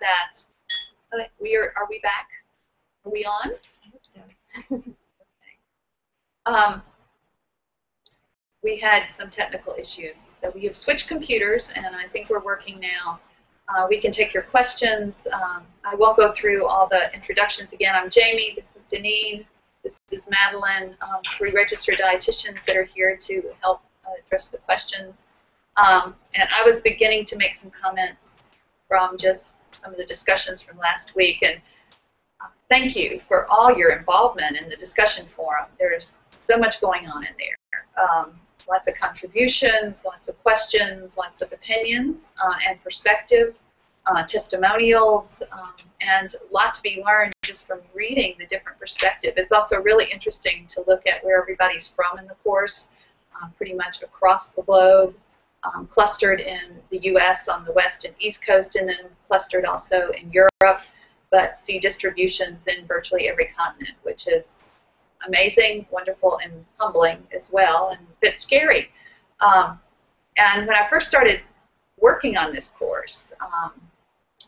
that. Okay, We are, are we back? Are we on? I hope so. Um, we had some technical issues. So we have switched computers, and I think we're working now. Uh, we can take your questions. Um, I won't go through all the introductions again. I'm Jamie. This is Deneen. This is Madeline. Um, three registered dietitians that are here to help uh, address the questions. Um, and I was beginning to make some comments from just some of the discussions from last week. And uh, thank you for all your involvement in the discussion forum. There's so much going on in there. Um, lots of contributions, lots of questions, lots of opinions uh, and perspective, uh, testimonials, um, and a lot to be learned just from reading the different perspective. It's also really interesting to look at where everybody's from in the course, uh, pretty much across the globe, um, clustered in the U.S. on the west and east coast, and then clustered also in Europe, but see distributions in virtually every continent, which is amazing, wonderful, and humbling as well, and a bit scary. Um, and when I first started working on this course, um,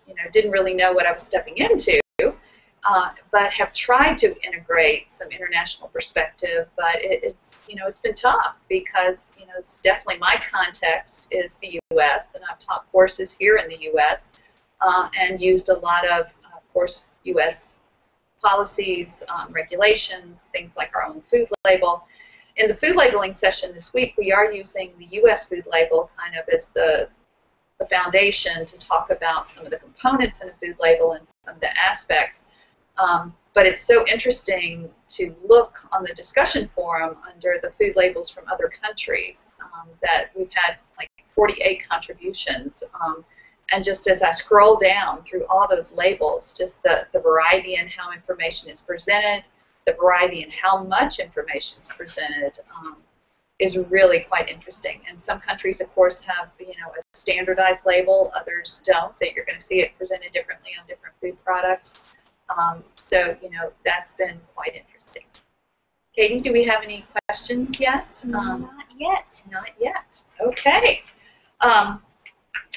you know, didn't really know what I was stepping into, uh, but have tried to integrate some international perspective. But it, it's, you know, it's been tough because, you know, it's definitely my context is the U.S. and I've taught courses here in the U.S. Uh, and used a lot of, uh, of course, U.S policies, um, regulations, things like our own food label. In the food labeling session this week, we are using the U.S. food label kind of as the, the foundation to talk about some of the components in a food label and some of the aspects. Um, but it's so interesting to look on the discussion forum under the food labels from other countries um, that we've had like 48 contributions. Um, and just as I scroll down through all those labels, just the, the variety in how information is presented, the variety in how much information is presented um, is really quite interesting. And some countries, of course, have you know a standardized label, others don't. That you're going to see it presented differently on different food products. Um, so you know that's been quite interesting. Katie, do we have any questions yet? Um, not yet. Not yet. Okay. Um,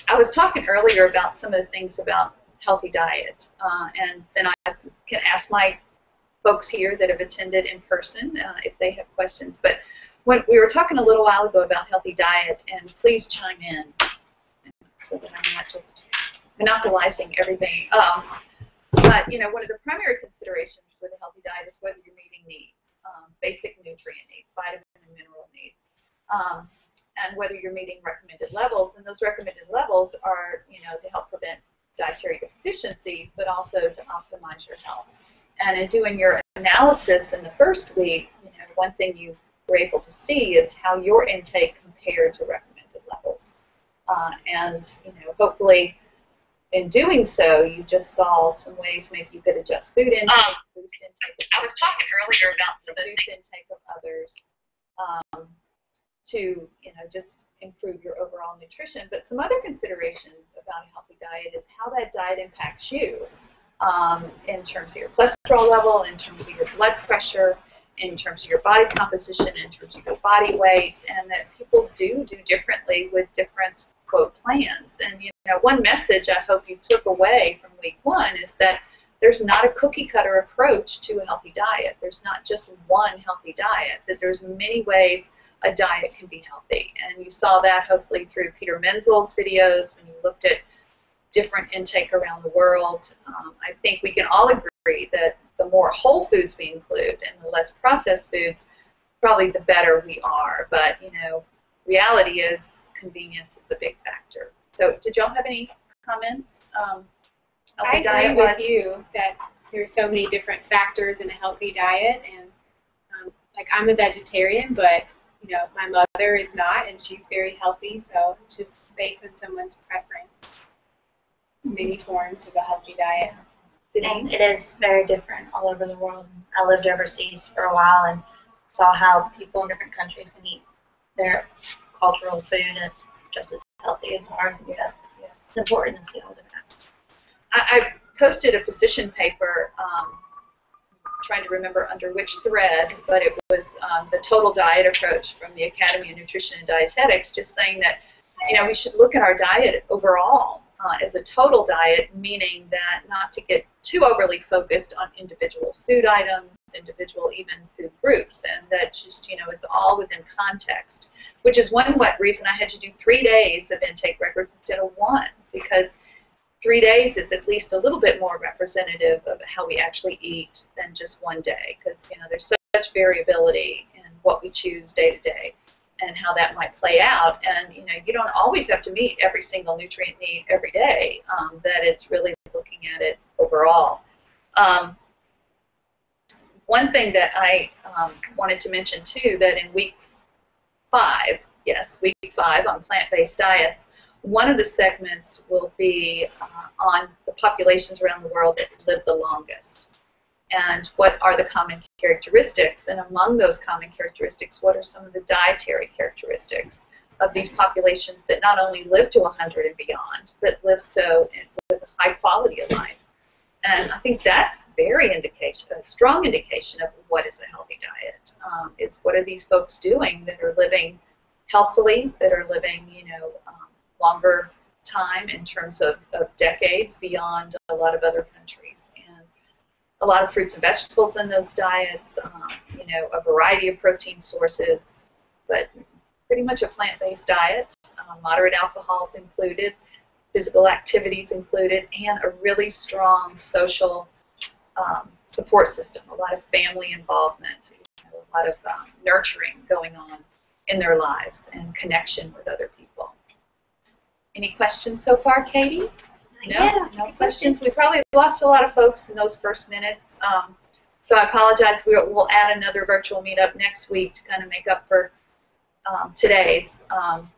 I was talking earlier about some of the things about healthy diet, uh, and then I can ask my folks here that have attended in person uh, if they have questions. But when we were talking a little while ago about healthy diet, and please chime in so that I'm not just monopolizing everything. Um, but you know, one of the primary considerations with a healthy diet is whether you're meeting needs, um, basic nutrient needs, vitamin and mineral needs. Um, and whether you're meeting recommended levels. And those recommended levels are, you know, to help prevent dietary deficiencies, but also to optimize your health. And in doing your analysis in the first week, you know, one thing you were able to see is how your intake compared to recommended levels. Uh, and, you know, hopefully in doing so, you just saw some ways maybe you could adjust food intake, um, boost intake. I was talking earlier about some boost intake of others. Um, to you know just improve your overall nutrition. But some other considerations about a healthy diet is how that diet impacts you um, in terms of your cholesterol level, in terms of your blood pressure, in terms of your body composition, in terms of your body weight, and that people do do differently with different plans. And you know, one message I hope you took away from week one is that there's not a cookie cutter approach to a healthy diet. There's not just one healthy diet. That there's many ways a diet can be healthy. And you saw that hopefully through Peter Menzel's videos when you looked at different intake around the world. Um, I think we can all agree that the more whole foods we include and the less processed foods, probably the better we are. But, you know, reality is convenience is a big factor. So did y'all have any comments? Um, I agree with you that there's so many different factors in a healthy diet and um, like I'm a vegetarian, but you know, my mother is not, and she's very healthy, so it's just based on someone's preference. Many forms of a healthy diet. And it is very different all over the world. I lived overseas for a while and saw how people in different countries can eat their cultural food, and it's just as healthy as ours. And yes. it's important to see all the. I, I posted a position paper um, trying to remember under which thread, but it was um, the total diet approach from the Academy of Nutrition and Dietetics, just saying that you know we should look at our diet overall uh, as a total diet, meaning that not to get too overly focused on individual food items, individual even food groups, and that just, you know, it's all within context, which is one what reason I had to do three days of intake records instead of one, because three days is at least a little bit more representative of how we actually eat than just one day, because, you know, there's such variability in what we choose day to day and how that might play out. And you know, you don't always have to meet every single nutrient need every day. Um, that it's really looking at it overall. Um, one thing that I um, wanted to mention too, that in week five, yes, week five on plant-based diets, one of the segments will be uh, on the populations around the world that live the longest and what are the common characteristics. And among those common characteristics, what are some of the dietary characteristics of these populations that not only live to 100 and beyond, but live so with a high quality of life. And I think that's very indication, a strong indication of what is a healthy diet. Um, is what are these folks doing that are living healthfully, that are living, you know, um, longer time in terms of, of decades beyond a lot of other countries a lot of fruits and vegetables in those diets, um, you know, a variety of protein sources, but pretty much a plant-based diet, uh, moderate alcohols included, physical activities included, and a really strong social um, support system, a lot of family involvement, you know, a lot of um, nurturing going on in their lives and connection with other people. Any questions so far, Katie? No, Yeah. no questions. We probably lost a lot of folks in those first minutes. Um, so I apologize. We'll, we'll add another virtual meetup next week to kind of make up for um, today's. Um,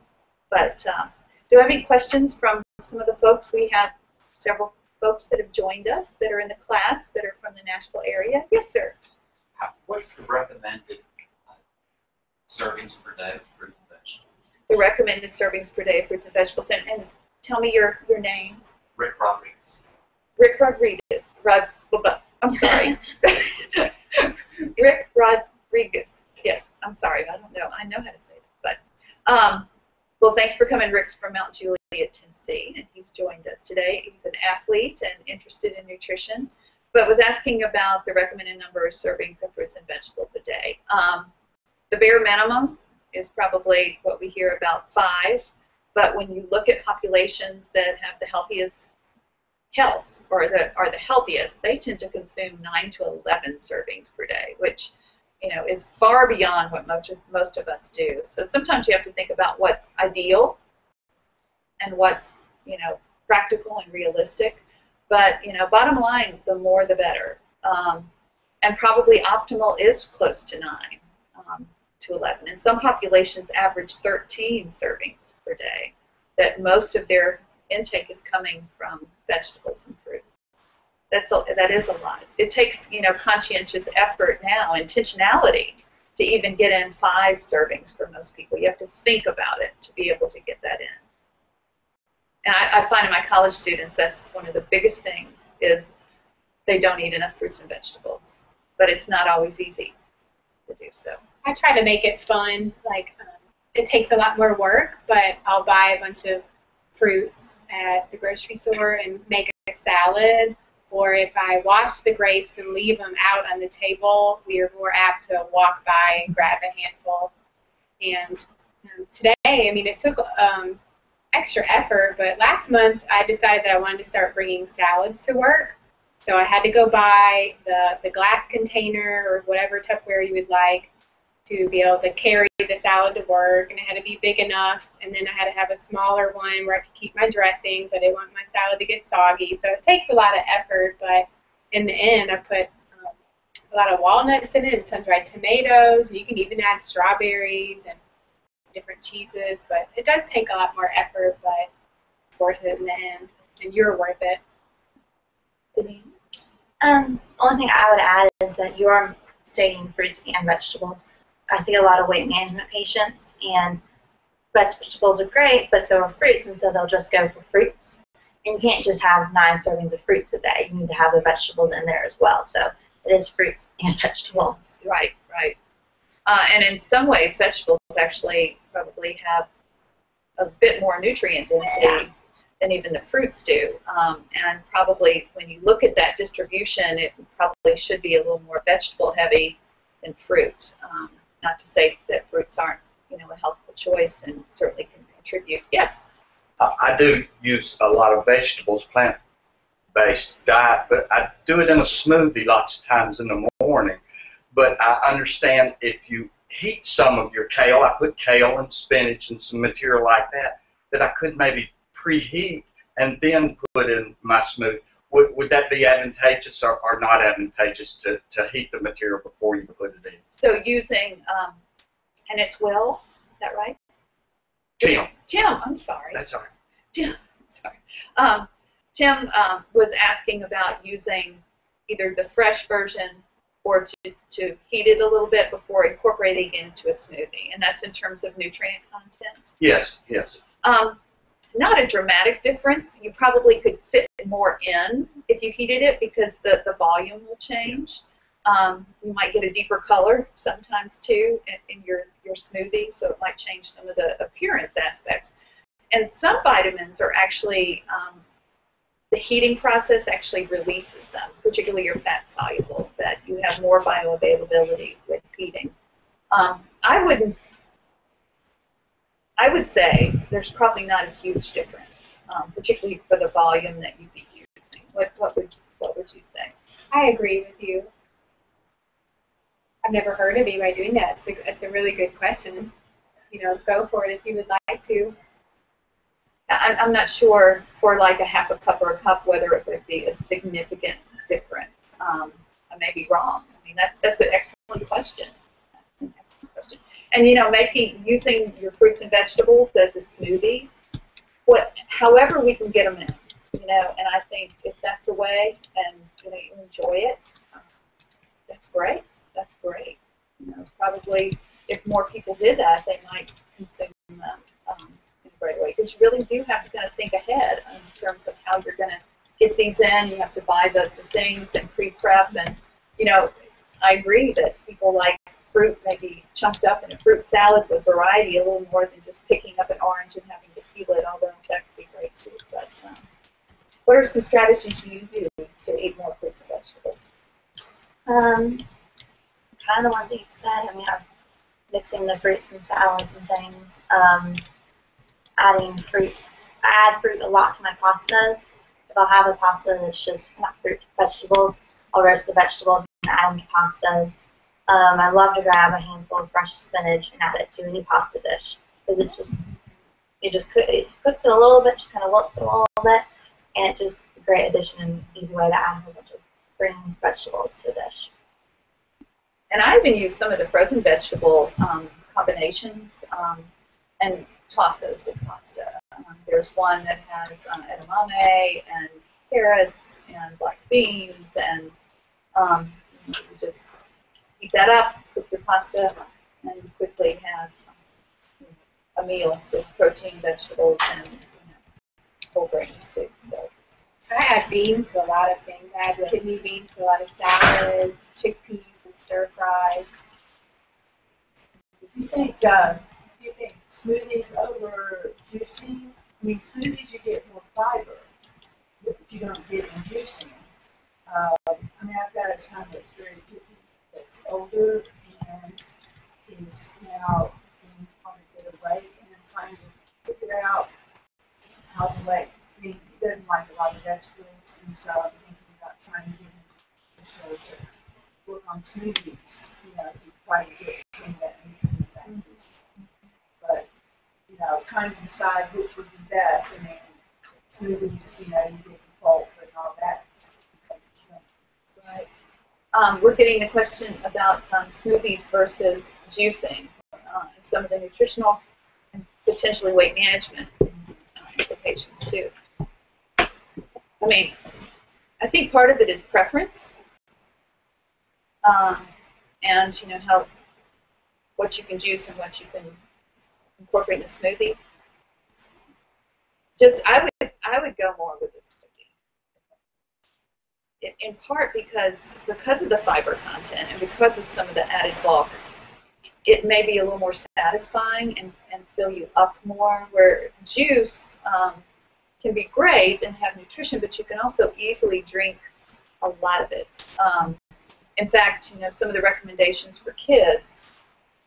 but uh, do you have any questions from some of the folks? We have several folks that have joined us that are in the class that are from the Nashville area. Yes, sir. How- What's the recommended uh, servings per day of fruit and vegetables? The recommended servings per day of fruits and vegetables. And, and tell me your, your name. Rick Rodriguez. Rick Rodriguez. Rod, blah, blah. I'm sorry. Rick Rodriguez. Yes, I'm sorry. I don't know. I know how to say it. But, um, well, thanks for coming. Rick's from Mount Juliet, Tennessee, and he's joined us today. He's an athlete and interested in nutrition, but was asking about the recommended number of servings of fruits and vegetables a day. Um, the bare minimum is probably what we hear about five, but when you look at populations that have the healthiest health or that are the healthiest, they tend to consume nine to eleven servings per day, which you know is far beyond what most of, most of us do. So sometimes you have to think about what's ideal and what's you know practical and realistic. But you know, bottom line, the more the better. Um, and probably optimal is close to nine to 11. And some populations average 13 servings per day. That most of their intake is coming from vegetables and fruit. That's a, that is a lot. It takes you know conscientious effort now, intentionality to even get in five servings for most people. You have to think about it to be able to get that in. And I, I find in my college students that's one of the biggest things is they don't eat enough fruits and vegetables. But it's not always easy to do so. I try to make it fun. Like um, it takes a lot more work, but I'll buy a bunch of fruits at the grocery store and make a salad. Or if I wash the grapes and leave them out on the table, we are more apt to walk by and grab a handful. And um, today, I mean, it took um, extra effort, but last month I decided that I wanted to start bringing salads to work. So I had to go buy the, the glass container or whatever Tupperware you would like to be able to carry the salad to work, and it had to be big enough. And then I had to have a smaller one where I could keep my dressings. I didn't want my salad to get soggy, so it takes a lot of effort. But in the end, I put um, a lot of walnuts in it and sun-dried tomatoes. You can even add strawberries and different cheeses, but it does take a lot more effort, but it's worth it in the end, and you're worth it. Um, only thing I would add is that you are stating fruits and vegetables. I see a lot of weight management patients, and vegetables are great, but so are fruits, and so they'll just go for fruits. And you can't just have nine servings of fruits a day. You need to have the vegetables in there as well. So it is fruits and vegetables. Right, right. Uh, and in some ways, vegetables actually probably have a bit more nutrient density than even the fruits do. Um, and probably when you look at that distribution, it probably should be a little more vegetable heavy than fruit. Um, not to say that fruits aren't, you know, a healthful choice and certainly can contribute. Yes. I do use a lot of vegetables, plant-based diet, but I do it in a smoothie lots of times in the morning. But I understand if you heat some of your kale, I put kale and spinach and some material like that, that I could maybe preheat and then put in my smooth. Would, would that be advantageous or, or not advantageous to, to heat the material before you put it in? So using, um, and it's Will, is that right? Tim, Tim, I'm sorry. that's all right. sorry. Um, Tim um, was asking about using either the fresh version or to, to heat it a little bit before incorporating it into a smoothie, and that's in terms of nutrient content. Yes, yes. Um, not a dramatic difference. You probably could fit more in if you heated it because the, the volume will change. Um, you might get a deeper color sometimes too in, in your, your smoothie, so it might change some of the appearance aspects. And some vitamins are actually, um, the heating process actually releases them, particularly your fat soluble, that you have more bioavailability with heating. Um, I wouldn't I would say there's probably not a huge difference, um, particularly for the volume that you'd be using. What, what would what would you say? I agree with you. I've never heard of anybody doing that. It's a, it's a really good question. You know, go for it if you would like to. I'm not sure for like a half a cup or a cup whether it would be a significant difference. Um, I may be wrong. I mean, that's that's an excellent question. An excellent question. And you know, making using your fruits and vegetables as a smoothie, what however we can get them in, you know. And I think if that's a way, and you know, you enjoy it, that's great. That's great. You know, probably if more people did that, they might consume them um, in a great way. Because you really do have to kind of think ahead in terms of how you're going to get these in. You have to buy the, the things and pre-prep, and you know, I agree that people like fruit maybe chunked up in a fruit salad with variety a little more than just picking up an orange and having to peel it, although that could be great too. But um, what are some strategies you use to eat more fruits and vegetables? Um, kind of the ones that you said. I mean, I'm mixing the fruits and salads and things. Um, adding fruits. I add fruit a lot to my pastas. If I'll have a pasta that's just not fruit, vegetables, I'll roast the vegetables and add them to pastas. Um, I love to grab a handful of fresh spinach and add it to any pasta dish because it's just it just it cooks it a little bit, just kind of wilts it a little bit, and it's just a great addition and easy way to add a bunch of green vegetables to a dish. And I even use some of the frozen vegetable um, combinations um, and toss those with pasta. Um, there's one that has uh, edamame and carrots and black beans, and um, just heat that up, cook your pasta, and quickly have um, a meal with protein, vegetables, and you know, whole grains too. So. I add beans to a lot of things. I add kidney beans to a lot of salads, chickpeas and stir fries. Do you think, uh, do you think smoothies over juicing? I mean, smoothies you get more fiber, but you don't get in juicing. Um, I mean, I've got a son that's very picky, that's older and is now in quite a bit of weight and trying to figure out how to mean, he doesn't like a lot of vegetables, and so I'm thinking about trying to get him to sort of work on smoothies, you know, to try to get some of that nutrient back. But, you know, trying to decide which would be best, I mean, smoothies, you know, you get the pulp and all that. Right. Um, we're getting the question about um, smoothies versus juicing, uh, and some of the nutritional and potentially weight management uh, implications too. I mean, I think part of it is preference, um, and you know how what you can juice and what you can incorporate in a smoothie. Just I would I would go more with smoothie in, part because because of the fiber content and because of some of the added bulk, it may be a little more satisfying and, and fill you up more. Where juice um, can be great and have nutrition, but you can also easily drink a lot of it. Um, in fact, you know, some of the recommendations for kids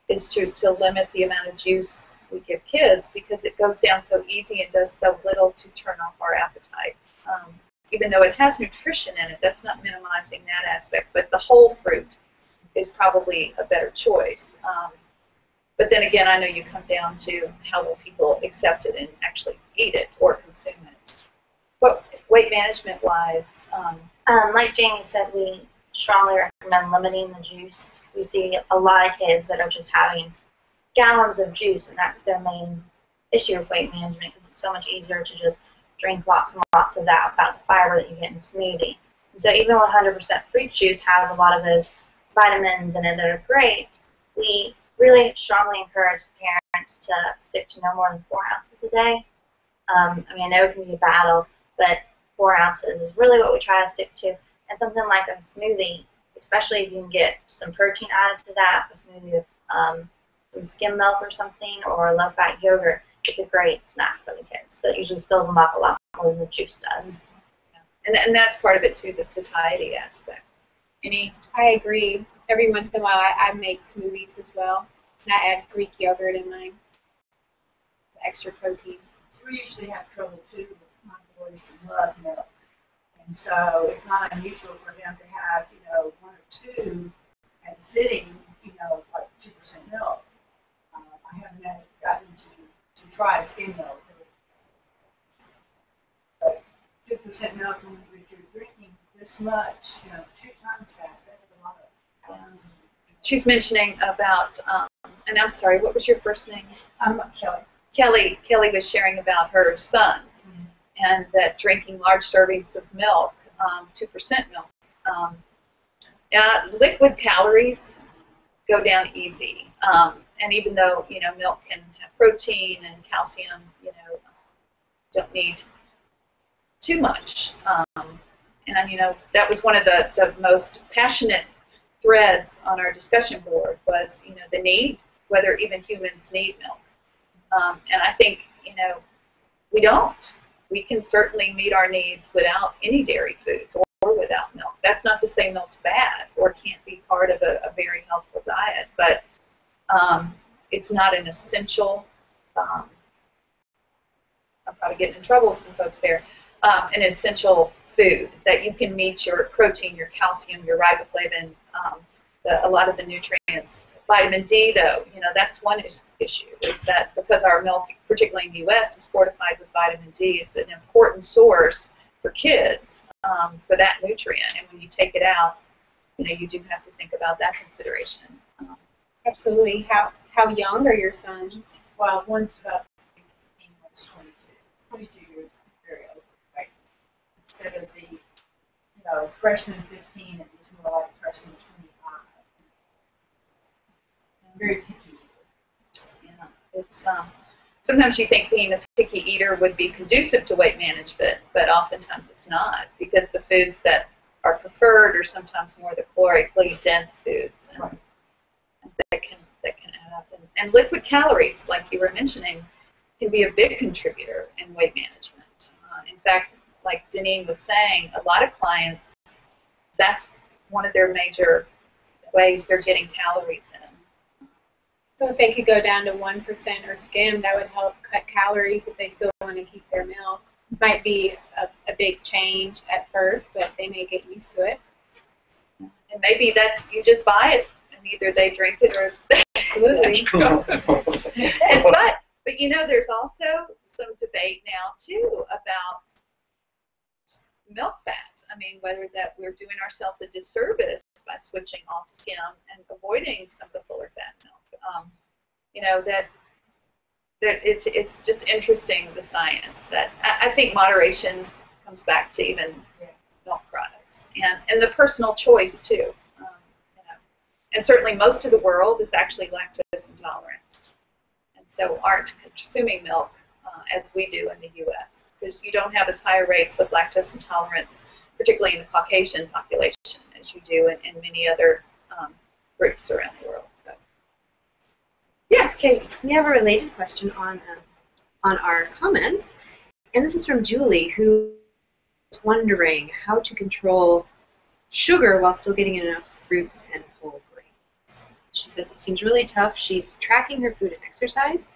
is to, to limit the amount of juice we give kids because it goes down so easy and does so little to turn off our appetite. Um, even though it has nutrition in it, that's not minimizing that aspect, but the whole fruit is probably a better choice. Um, but then again, I know you come down to how will people accept it and actually eat it or consume it. But weight management wise, um, Um, like Jamie said, we strongly recommend limiting the juice. We see a lot of kids that are just having gallons of juice, and that's their main issue with weight management because it's so much easier to just drink lots and lots of that without the fiber that you get in a smoothie. And so even 100% fruit juice has a lot of those vitamins in it that are great. We really strongly encourage parents to stick to no more than four ounces a day. Um, I mean, I know it can be a battle, but four ounces is really what we try to stick to. And something like a smoothie, especially if you can get some protein added to that, a smoothie with um, some skim milk or something, or a low fat yogurt, it's a great snack for the kids. That usually fills them up a lot more than the juice does. and, and that's part of it too, the satiety aspect. Any I agree. Every once in a while, I, I make smoothies as well, and I add Greek yogurt in mine, extra protein. So we usually have trouble too with my boys that love milk. And so it's not unusual for them to have, you know, one or two at a sitting, you know, like two percent milk. Uh, I haven't gotten to, try skim milk. Two percent milk when you're drinking this much, you know, two times that, that's a lot of pounds. she's mentioning about, um, and I'm sorry, what was your first name? I'm Kelly. Kelly. Kelly was sharing about her sons and that drinking large servings of milk, um, two percent milk, um, uh, liquid calories go down easy. Um, and even though you know milk can protein and calcium, you know, don't need too much. Um, and you know that was one of the, the most passionate threads on our discussion board was you know the need whether even humans need milk. Um, and I think you know we don't. We can certainly meet our needs without any dairy foods or, or without milk. That's not to say milk's bad or can't be part of a, a very healthful diet, but um, it's not an essential. Um, I'm probably getting in trouble with some folks there. Um, an essential food that you can meet your protein, your calcium, your riboflavin, um, the, a lot of the nutrients. Vitamin D, though, you know, that's one is, issue is that because our milk, particularly in the U.S., is fortified with vitamin D, it's an important source for kids um, for that nutrient. And when you take it out, you know, you do have to think about that consideration. Um, Absolutely. How how young are your sons? Well, one's about 15, one's 22. 22 years, very old, right? Instead of the, you know, freshman 15, it was more like freshman 25. I'm Very picky. Yeah, it's um, sometimes you think being a picky eater would be conducive to weight management, but oftentimes it's not because the foods that are preferred are sometimes more the calorically dense foods, and, Right. and that can that can add up. And, and liquid calories, like you were mentioning, can be a big contributor in weight management. Uh, in fact, like Deneen was saying, a lot of clients, that's one of their major ways they're getting calories in. So if they could go down to one percent or skim, that would help cut calories if they still want to keep their milk. Might be a, a big change at first, but they may get used to it. And maybe that's you just buy it and either they drink it or absolutely. and, but but you know there's also some debate now too about milk fat. I mean whether that we're doing ourselves a disservice by switching off to skim and avoiding some of the fuller fat milk. Um, you know that that it's it's just interesting the science that I, I think moderation comes back to even milk products and and the personal choice too. You know, and certainly most of the world is actually lactose intolerant, and so aren't consuming milk uh, as we do in the U.S. because you don't have as high rates of lactose intolerance, particularly in the Caucasian population, as you do in, in many other um, groups around the world. So. Yes, Katie. We have a related question on um, on our comments. And this is from Julie, who is wondering how to control sugar while still getting enough fruits and whole grains. She says it seems really tough. She's tracking her food and exercise,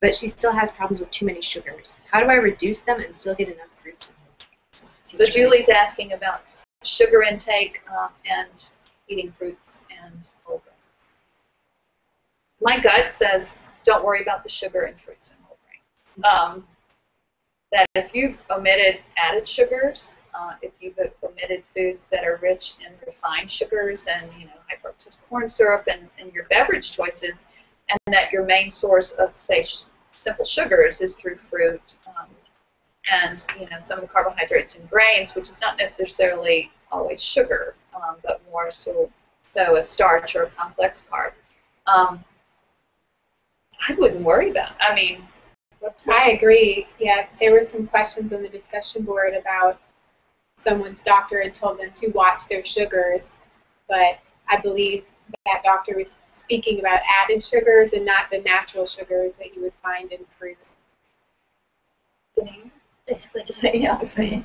but she still has problems with too many sugars. How do I reduce them and still get enough fruits and whole grains? It So seems really Julie's asking about sugar intake um, and eating fruits and whole grains. My gut says don't worry about the sugar in fruits and whole grains. Um, that if you've omitted added sugars, uh, if you've omitted foods that are rich in refined sugars and you know high fructose corn syrup and, and your beverage choices, and that your main source of say simple sugars is through fruit um, and you know some carbohydrates and grains, which is not necessarily always sugar, um, but more so so a starch or a complex carb. Um, I wouldn't worry about. I mean, I agree. Yeah, there were some questions on the discussion board about someone's doctor had told them to watch their sugars, but I believe that doctor was speaking about added sugars and not the natural sugars that you would find in fruit. Basically, just saying the opposite.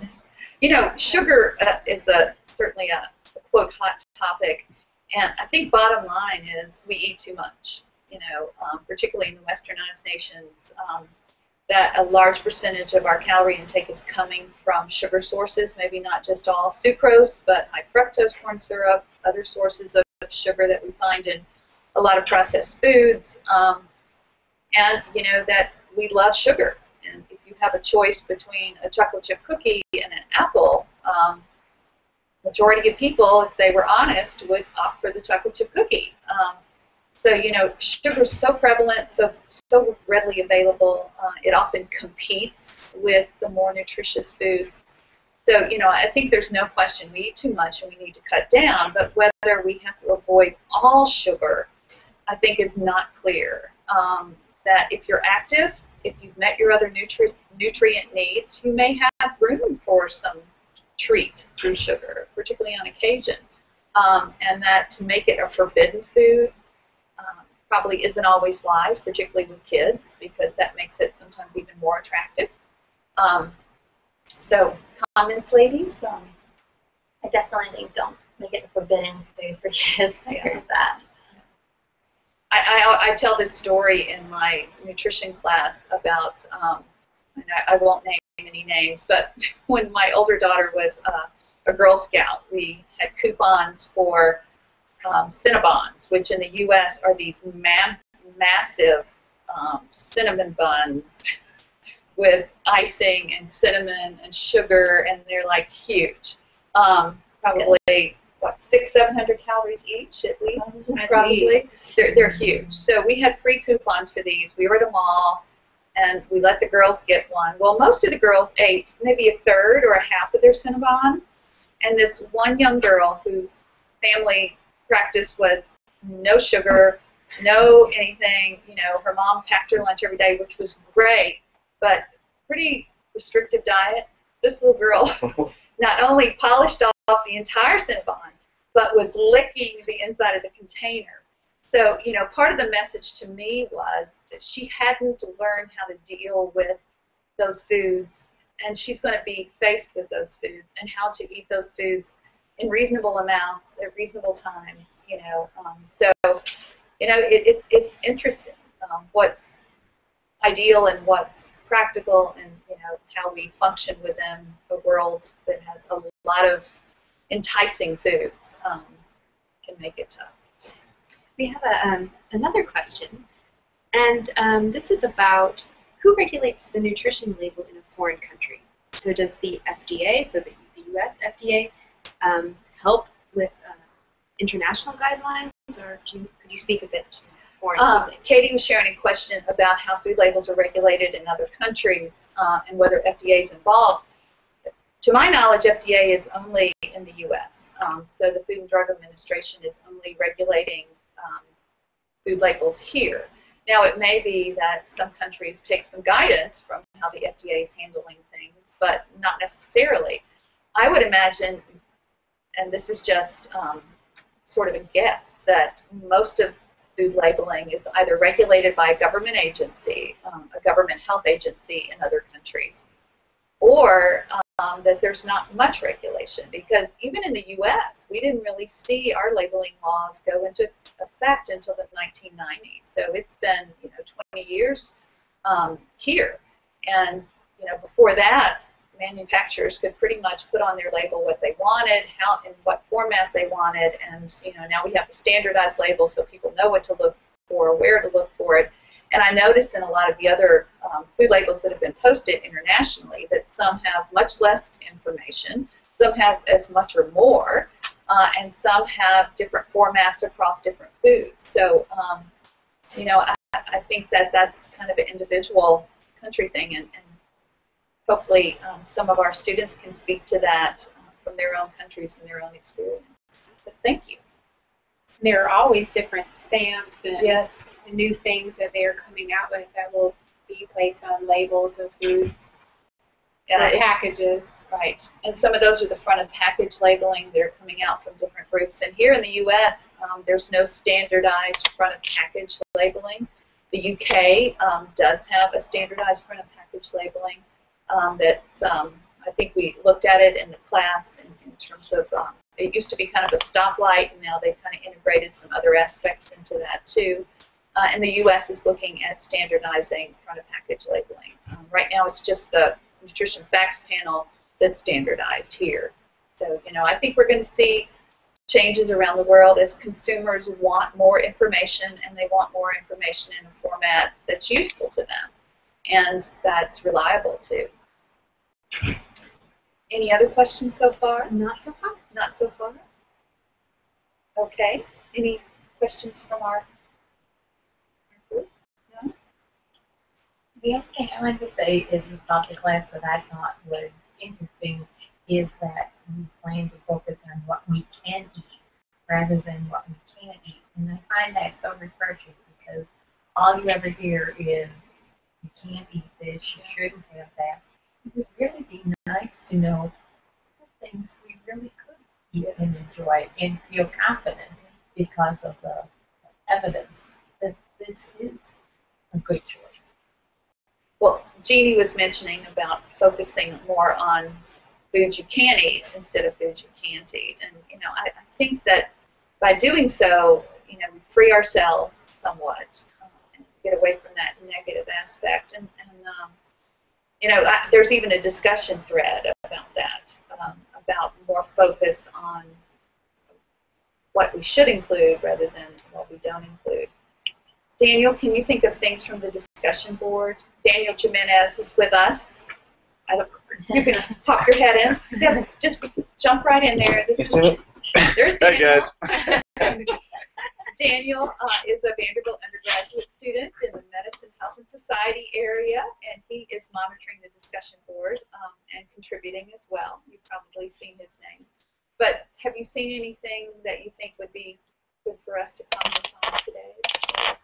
you know, sugar uh, is a certainly a, a quote hot topic, and I think bottom line is we eat too much. You know, um, particularly in the westernized nations, um, that a large percentage of our calorie intake is coming from sugar sources. Maybe not just all sucrose, but high fructose corn syrup, other sources of sugar that we find in a lot of processed foods, um, and you know that we love sugar. And if you have a choice between a chocolate chip cookie and an apple, um, majority of people, if they were honest, would opt for the chocolate chip cookie. Um, so you know, sugar is so prevalent, so so readily available. Uh, it often competes with the more nutritious foods. So you know, I think there's no question we eat too much and we need to cut down. But whether we have to avoid all sugar, I think is not clear. Um, that if you're active, if you've met your other nutri- nutrient needs, you may have room for some treat through sugar, particularly on occasion. Um, and that to make it a forbidden food probably isn't always wise, particularly with kids, because that makes it sometimes even more attractive. Um, so, comments, ladies? Um, I definitely think don't make it a forbidden food for kids. I with that. I, I, I tell this story in my nutrition class about, um, and I, I won't name any names, but when my older daughter was uh, a Girl Scout, we had coupons for um, Cinnabons, which in the U.S. are these ma- massive um, cinnamon buns with icing and cinnamon and sugar, and they're like huge. Um, probably what six, seven hundred calories each at least. At probably least. they're they're huge. So we had free coupons for these. We were at a mall, and we let the girls get one. Well, most of the girls ate maybe a third or a half of their Cinnabon, and this one young girl whose family practice was no sugar, no anything. You know, her mom packed her lunch every day, which was great, but pretty restrictive diet. This little girl not only polished off the entire Cinnabon, but was licking the inside of the container. So, you know, part of the message to me was that she hadn't learned how to deal with those foods, and she's going to be faced with those foods and how to eat those foods in reasonable amounts at reasonable times. You know, um, so you know, it, it's it's interesting um, what's ideal and what's practical, and you know how we function within a world that has a lot of enticing foods um, can make it tough. We have a, um, another question, and um, this is about who regulates the nutrition label in a foreign country. So does the FDA, so the, the U.S. FDA, um, help with uh, international guidelines, or do you, could you speak a bit to foreign Um. Katie was sharing a question about how food labels are regulated in other countries uh, and whether FDA is involved. To my knowledge, FDA is only in the U.S. Um, so the Food and Drug Administration is only regulating um, food labels here. Now, it may be that some countries take some guidance from how the FDA is handling things, but not necessarily. I would imagine, and this is just um, sort of a guess, that most of food labeling is either regulated by a government agency, um, a government health agency in other countries or um, that there's not much regulation because even in the U.S. we didn't really see our labeling laws go into effect until the 1990s. So it's been you know 20 years um, here, and you know before that manufacturers could pretty much put on their label what they wanted, how in what format they wanted, and you know now we have the standardized label so people know what to look for, where to look for it. And I noticed in a lot of the other um, food labels that have been posted internationally that some have much less information, some have as much or more, uh, and some have different formats across different foods. So, um, you know, I, I, think that that's kind of an individual country thing, and, and hopefully um, some of our students can speak to that uh, from their own countries and their own experience. But thank you. There are always different stamps and Yes. new things that they're coming out with that will be placed on labels of foods Yeah, packages. Right, and some of those are the front of package labeling. They're coming out from different groups. And here in the U.S., um, there's no standardized front of package labeling. The U.K. Um, does have a standardized front of package labeling. Um, that's um, I think we looked at it in the class in, in terms of um, it used to be kind of a stoplight, and now they've kind of integrated some other aspects into that too. Uh, and the U.S. is looking at standardizing of package labeling. Um, right now, it's just the nutrition facts panel that's standardized here. So, you know, I think we're going to see changes around the world as consumers want more information and they want more information in a format that's useful to them and that's reliable too. Any other questions so far? Not so far. Not so far? Okay. Any questions from our group? No? The only thing I wanted to say is about the class that I thought was interesting is that we plan to focus on what we can eat rather than what we can't eat. And I find that so refreshing because all you ever hear is can't eat this, you shouldn't have that. It would really be nice to know what things we really could eat and enjoy and feel confident because of the evidence that this is a good choice. Well, Jeannie was mentioning about focusing more on foods you can eat instead of foods you can't eat. And, you know, I, I think that by doing so, you know, we free ourselves somewhat um, and get away from negative aspect. And, and um, you know, I, there's even a discussion thread about that, um, about more focus on what we should include rather than what we don't include. Daniel, can you think of things from the discussion board? Daniel Jimenez is with us. I don't, you can pop your head in. Yes, just jump right in there. This is, see me? there's Hey guys. Daniel uh, is a Vanderbilt undergraduate student in the Medicine, Health, and Society area, and he is monitoring the discussion board um, and contributing as well. You've probably seen his name. But have you seen anything that you think would be good for us to comment on today?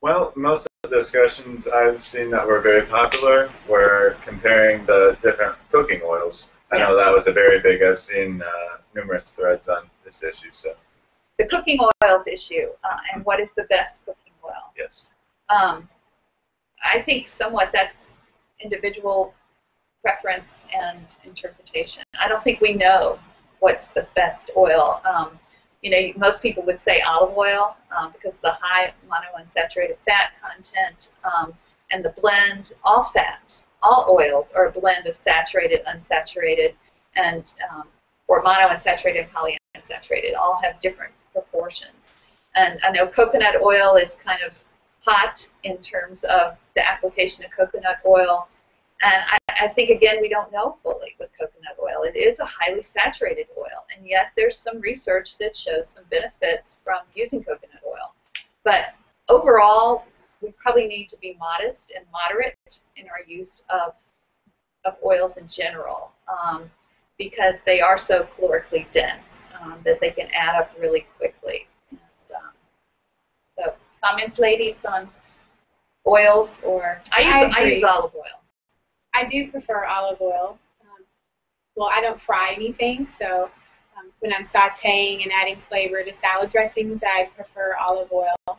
Well, most of the discussions I've seen that were very popular were comparing the different cooking oils. I know that was a very big. I've seen uh, numerous threads on this issue. So The cooking oils issue uh, and what is the best cooking oil? yes, Um, I think somewhat that's individual preference and interpretation. I don't think we know what's the best oil. Um, you know, most people would say olive oil um, because of the high monounsaturated fat content um, and the blend. All fats, all oils are a blend of saturated, unsaturated, and um, or monounsaturated and polyunsaturated. All have different proportions. And I know coconut oil is kind of hot in terms of the application of coconut oil. And I, I think, again, we don't know fully with coconut oil. It is a highly saturated oil, and yet there's some research that shows some benefits from using coconut oil. But overall, we probably need to be modest and moderate in our use of, of oils in general um, because they are so calorically dense um, that they can add up really quickly. And, um, so, comments, ladies, on oils or I use I I, use olive oil. I do prefer olive oil. Um, well, I don't fry anything, so um, when I'm sautéing and adding flavor to salad dressings, I prefer olive oil.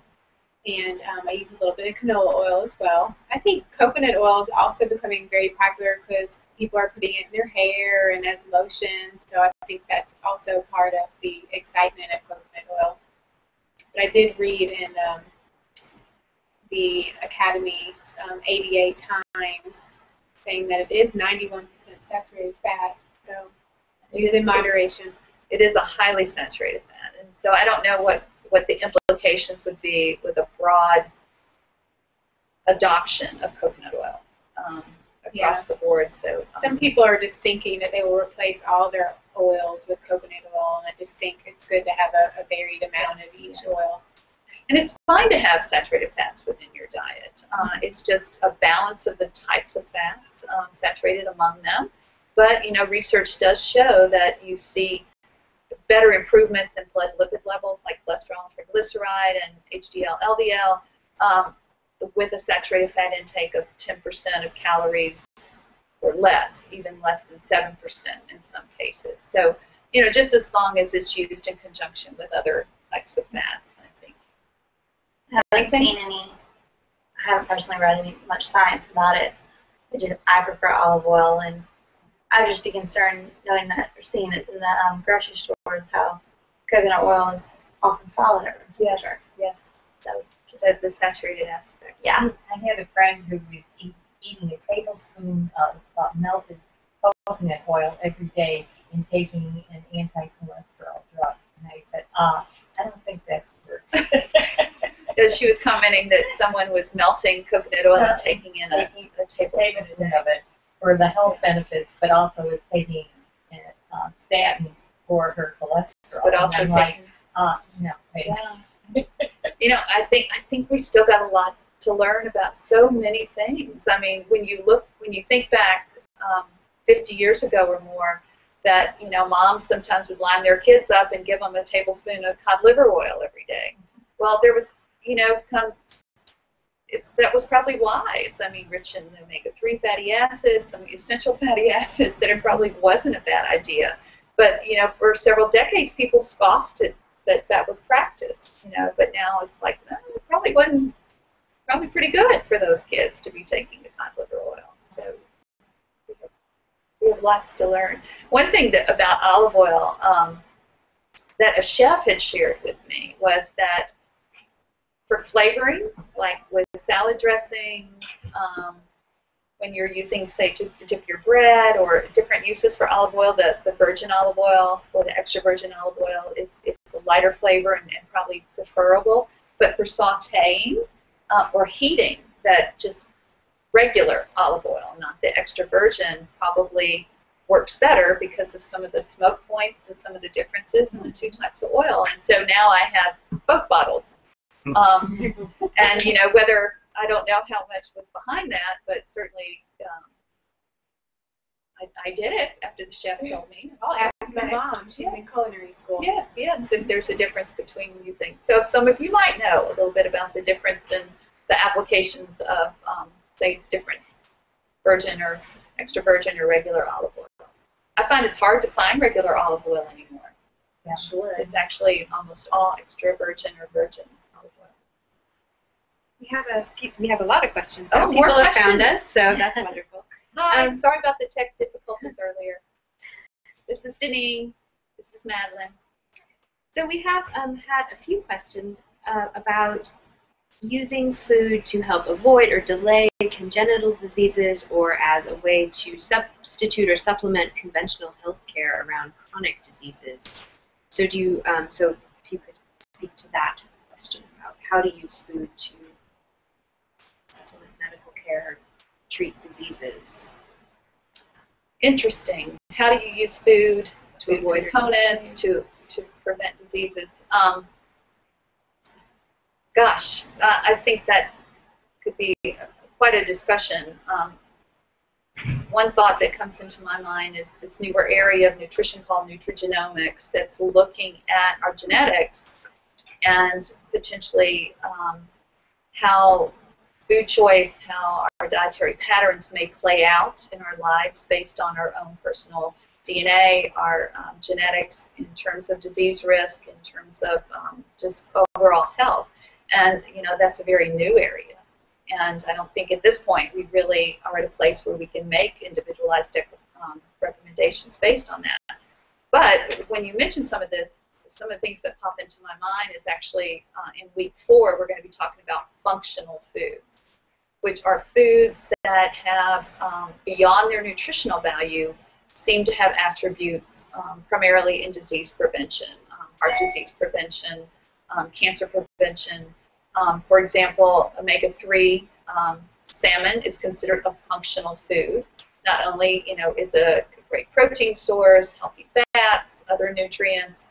And um, I use a little bit of canola oil as well. I think coconut oil is also becoming very popular because people are putting it in their hair and as lotion. So I think that's also part of the excitement of coconut oil. But I did read in um, the Academy's um, ADA Times saying that it is 91% saturated fat. So use in moderation. It is a highly saturated fat, and so I don't know what what the implications would be with a broad adoption of coconut oil um, across Yeah. the board. So um, Some people are just thinking that they will replace all their oils with coconut oil, and I just think it's good to have a, a varied amount of each oil. And it's fine to have saturated fats within your diet. Uh, it's just a balance of the types of fats um, saturated among them. But you know, research does show that you see better improvements in blood lipid levels like cholesterol and triglyceride and HDL, LDL um, with a saturated fat intake of 10% of calories or less, even less than 7% in some cases. So, you know, just as long as it's used in conjunction with other types of fats, I think. I haven't seen any. I haven't personally read any much science about it. I. I prefer olive oil, and I'd just be concerned knowing that or seeing it in the um, grocery stores how coconut oil is often solid at room Yes. temperature. Yes, So just the, the saturated aspect. yeah, I had a friend who was eat, eating a tablespoon of uh, melted coconut oil every day and taking an anti-cholesterol drug. And I said, ah, I don't think that works. Uh, She was commenting that someone was melting coconut oil and taking in a, a tablespoon a tablespoon of it for the health benefits, but also is taking a uh, statin for her cholesterol. But also I'm like, uh, no, wait. yeah. you know, I think I think we still got a lot to learn about so many things. I mean, when you look, when you think back um, 50 years ago or more, that you know, moms sometimes would line their kids up and give them a tablespoon of cod liver oil every day. Well, there was, you know, come. It's, that was probably wise. I mean, rich in omega-3 fatty acids, some of the essential fatty acids, that it probably wasn't a bad idea. But you know, for several decades, people scoffed at that that was practiced, you know. But now it's like no, it probably wasn't probably pretty good for those kids to be taking the cod liver oil. So we have, we have lots to learn. One thing that about olive oil um, that a chef had shared with me was that for flavorings, like with salad dressings, um, when you're using, say, to, to dip your bread or different uses for olive oil, the, the virgin olive oil or the extra virgin olive oil is it's a lighter flavor and, and probably preferable. But for sauteing uh, or heating, that just regular olive oil, not the extra virgin, probably works better because of some of the smoke points and some of the differences in the two types of oil. And so now I have both bottles. Um, and you know whether I don't know how much was behind that, but certainly um, I, I did it after the chef told me. I'll ask my mom. She's in culinary school. Yes, yes, there's a difference between using. So some of you might know a little bit about the difference in the applications of, um, say, different virgin or extra virgin or regular olive oil. I find it's hard to find regular olive oil anymore. Yeah. Sure. It's actually almost all extra virgin or virgin. We have a few, we have a lot of questions. Oh, now. more People have found questions. us, so that's wonderful. Hi, Um, sorry about the tech difficulties earlier. This is Deneen. This is Madeline. So we have um, had a few questions uh, about using food to help avoid or delay congenital diseases or as a way to substitute or supplement conventional health care around chronic diseases. So do you, um, so if you could speak to that question about how to use food to supplement care, treat diseases. Interesting. How do you use food To avoid or components to, to prevent diseases? Um, gosh, uh, I think that could be quite a discussion. Um, one thought that comes into my mind is this newer area of nutrition called nutrigenomics that's looking at our genetics and potentially um, how food choice, how our dietary patterns may play out in our lives based on our own personal DNA, our um, genetics in terms of disease risk, in terms of um, just overall health. And, you know, that's a very new area. And I don't think at this point we really are at a place where we can make individualized um, recommendations based on that. But when you mention some of this, some of the things that pop into my mind is actually uh, in week four, we're going to be talking about functional foods, which are foods that have, um, beyond their nutritional value, seem to have attributes um, primarily in disease prevention, um, heart disease prevention, um, cancer prevention. Um, for example, omega 3 um, salmon is considered a functional food. Not only you know is it a great protein source, healthy fats, other nutrients,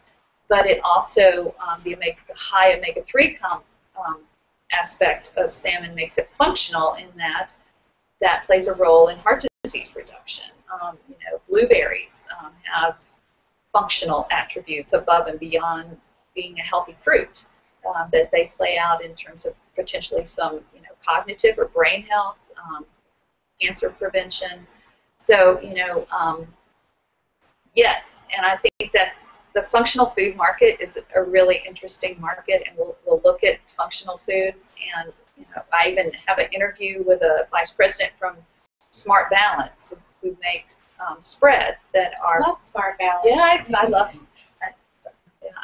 but it also um, the omega, high omega 3 com, aspect of salmon makes it functional in that that plays a role in heart disease reduction. Um, you know, blueberries um, have functional attributes above and beyond being a healthy fruit um, that they play out in terms of potentially some, you know, cognitive or brain health, um, cancer prevention. So, you know, um, yes, and I think that's the functional food market is a really interesting market, and we'll, we'll look at functional foods. And you know, I even have an interview with a vice president from Smart Balance who makes um, spreads that are. I love Smart Balance. Yeah, I, I love. I,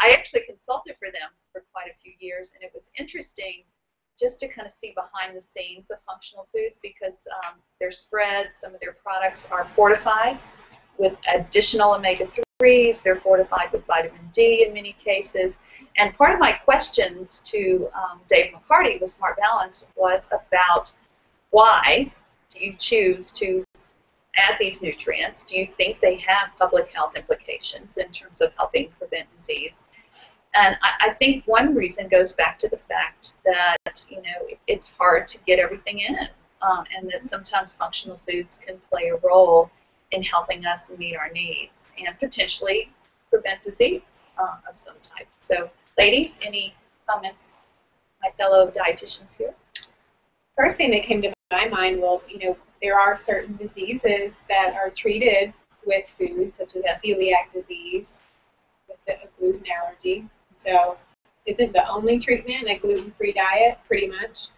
I actually consulted for them for quite a few years, and it was interesting just to kind of see behind the scenes of functional foods because um, their spreads, some of their products are fortified with additional omega 3s. They're fortified with vitamin D in many cases. And part of my questions to um, Dave McCarty with Smart Balance was about why do you choose to add these nutrients? Do you think they have public health implications in terms of helping prevent disease? And I, think one reason goes back to the fact that you know it's hard to get everything in, um, and that sometimes functional foods can play a role in helping us meet our needs and potentially prevent disease uh, of some type. So, ladies, any comments? My fellow dietitians here. First thing that came to my mind, well, you know, there are certain diseases that are treated with food, such as Yes. celiac disease, with a gluten allergy. So, isn't the only treatment a gluten-free diet, pretty much?